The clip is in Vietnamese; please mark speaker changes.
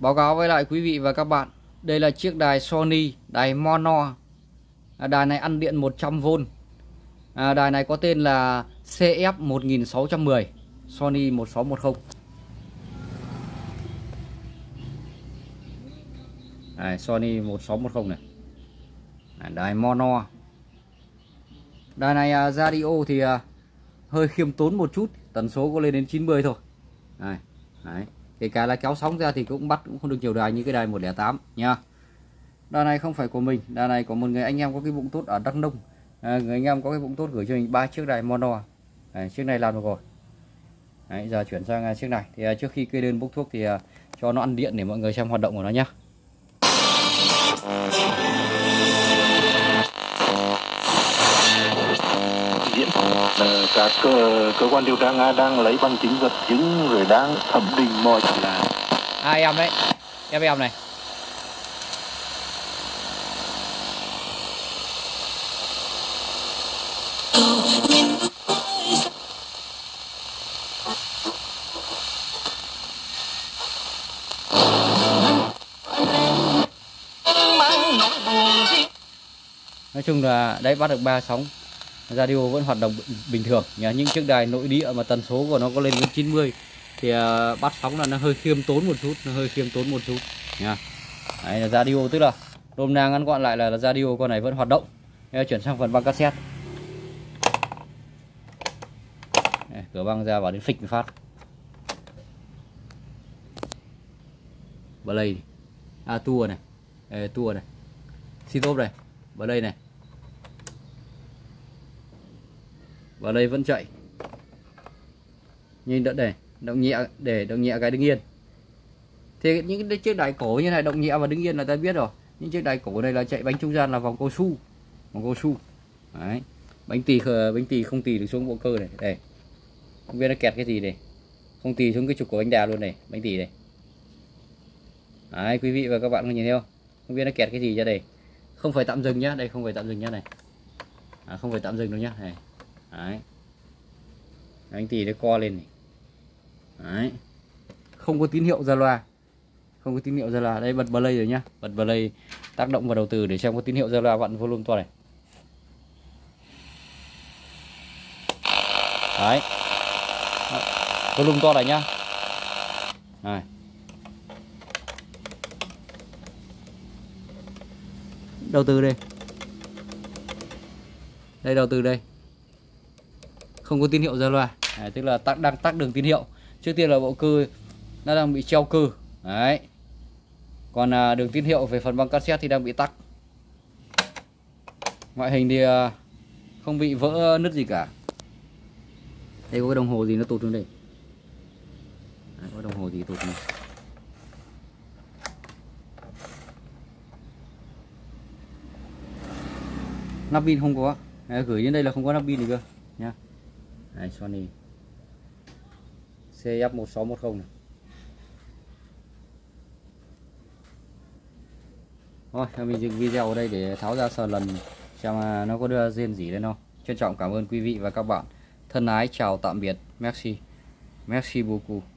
Speaker 1: Báo cáo với lại quý vị và các bạn Đây là chiếc đài Sony Đài mono. À, Đài này ăn điện 100V à, Đài này có tên là CF1610 Sony 1610 Đây, Sony 1610 này. À, Đài mono. Đài này à, radio thì à, hơi khiêm tốn một chút Tần số có lên đến 90 thôi. Đây, đấy kể cả là kéo sóng ra thì cũng bắt cũng không được nhiều đài như cái đài 108 nha. Đài này không phải của mình đài này của một người anh em có cái bụng tốt ở Đắk Nông. À, người anh em có cái bụng tốt gửi cho mình ba chiếc đài mono. À, chiếc này làm được rồi. Đấy, giờ chuyển sang à, chiếc này. Thì à, trước khi kê đơn bốc thuốc thì à, cho nó ăn điện để mọi người xem hoạt động của nó nhé
Speaker 2: Ờ, các cơ, cơ quan điều tra nga đang lấy bằng chứng vật chứng rồi đang thẩm định mọi là
Speaker 1: ai em đấy? Em em này. Nói chung là đấy bắt được ba sóng radio vẫn hoạt động bình thường. Nhá những chiếc đài nội địa mà tần số của nó có lên đến 90 thì uh, bắt sóng là nó hơi khiêm tốn một chút nó hơi khiêm tốn một chút nha đấy là radio tức là đôm na ngắn gọn lại là, là radio con này vẫn hoạt động. Đây, chuyển sang phần băng cassette. Đây, cửa băng ra vào đến phịch một phát. Play à tua này. Ê, tua này. Xi top này play này. Và đây vẫn chạy. Nhìn đỡ để động nhẹ để động nhẹ cái đứng yên. Thì những cái chiếc đài cổ như này động nhẹ và đứng yên là ta biết rồi. Những chiếc đài cổ này là chạy bánh trung gian là vòng cao su. Vòng cao su. Đấy. Bánh tì bánh tì không tì được xuống bộ cơ này. Đây. Không biết nó kẹt cái gì này không tì xuống cái trục của bánh đà luôn này bánh tì này. Đấy quý vị và các bạn có nhìn thấy không? Không biết nó kẹt cái gì ra đây. Không phải tạm dừng nhá đây không phải tạm dừng nhá này. À, không phải tạm dừng đâu nhá. Này đấy. Anh tì nó co lên này. Đấy. Không có tín hiệu ra loa à? không có tín hiệu ra loa à? đây, bật play rồi nhá. Bật play, tác động vào đầu từ để xem có tín hiệu ra loa vặn à volume to này. Đấy. Volume to này nhá. Này. Đầu từ đây. Đây, đầu từ đây không có tín hiệu ra loa. Đấy, tức là tắc đang tắt đường tín hiệu. Trước tiên là bộ cơ nó đang bị treo cơ. Đấy. Còn à, đường tín hiệu về phần băng cassette thì đang bị tắc. Ngoại hình thì à, không bị vỡ nứt gì cả. Đây có cái đồng hồ gì nó tụt xuống đây? Đấy, có đồng hồ gì tụt này nắp pin không có. Đấy, gửi đến đây là không có nắp pin gì cơ. Nha này, Sony. CF1610 này. Thôi mình dừng video ở đây để tháo ra sờ lần, xem nó có đưa riêng gì lên không. Trân trọng cảm ơn quý vị và các bạn. Thân ái, chào tạm biệt. Merci. Merci beaucoup.